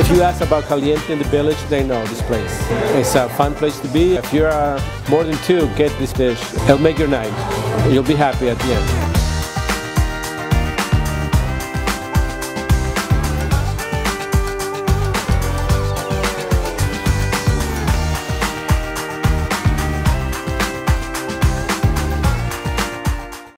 If you ask about Caliente in the village, they know this place. It's a fun place to be. If you're uh, more than two, get this dish. It'll make your night. You'll be happy at the end.